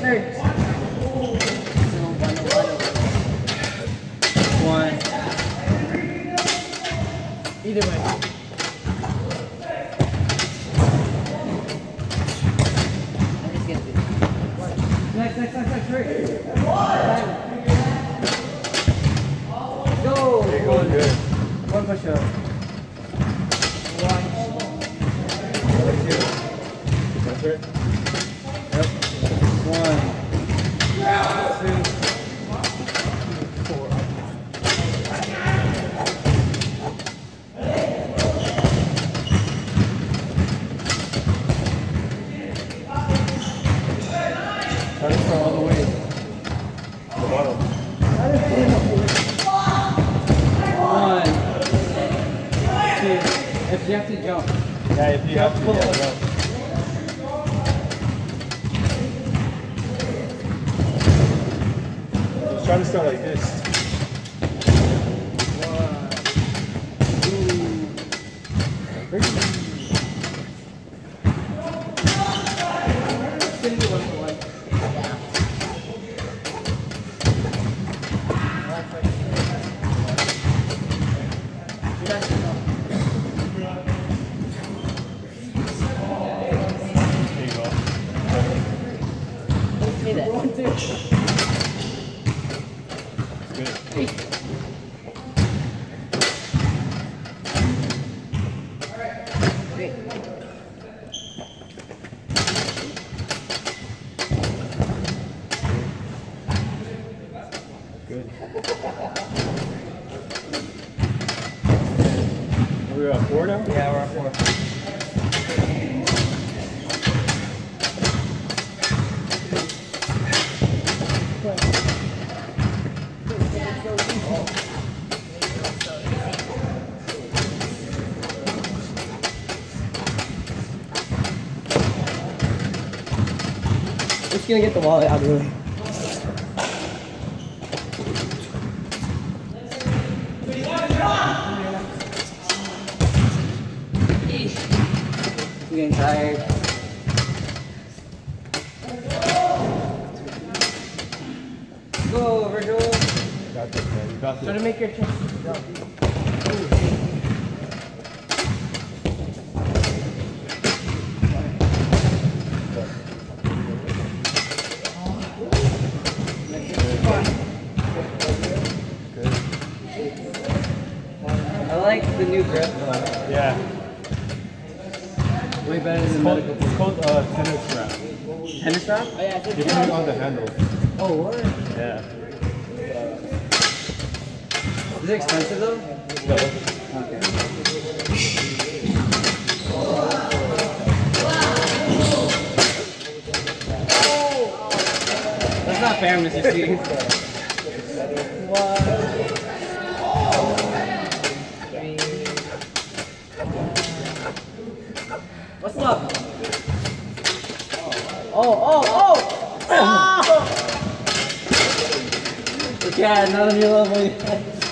third. One. Either way. Next, you. One. That's right. Yep. One. Two. Four. Try to start all the way. to The way. One. Two. If you have to jump. Yeah, if you have to, Pull yeah, up. Try to start like this. Just We're at four now? Yeah, we're at four. Just gonna get the wallet out of the way. I'm getting tired. Go, Virgil. You got this, man. You got Try to make your chest I like the new grip. Yeah. Way better than It's called, medical. it's called uh, tennis wrap. Tennis wrap? Oh yeah, You put it on the handle. Oh, what? Yeah. Is it expensive though? No. Okay. That's not fair, Mr. C. What's up? Oh, oh, oh! Oh! Yeah, not on your level yet.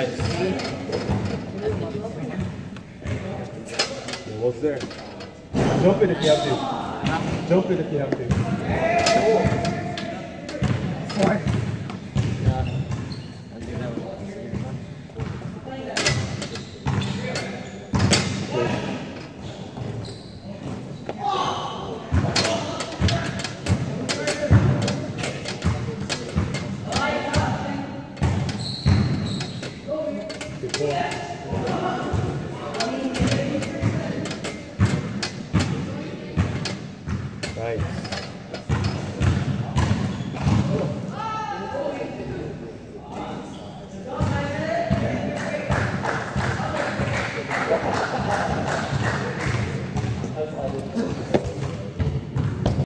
Nice. What's there? Jump it if you have to. Jump it if you have to. Four.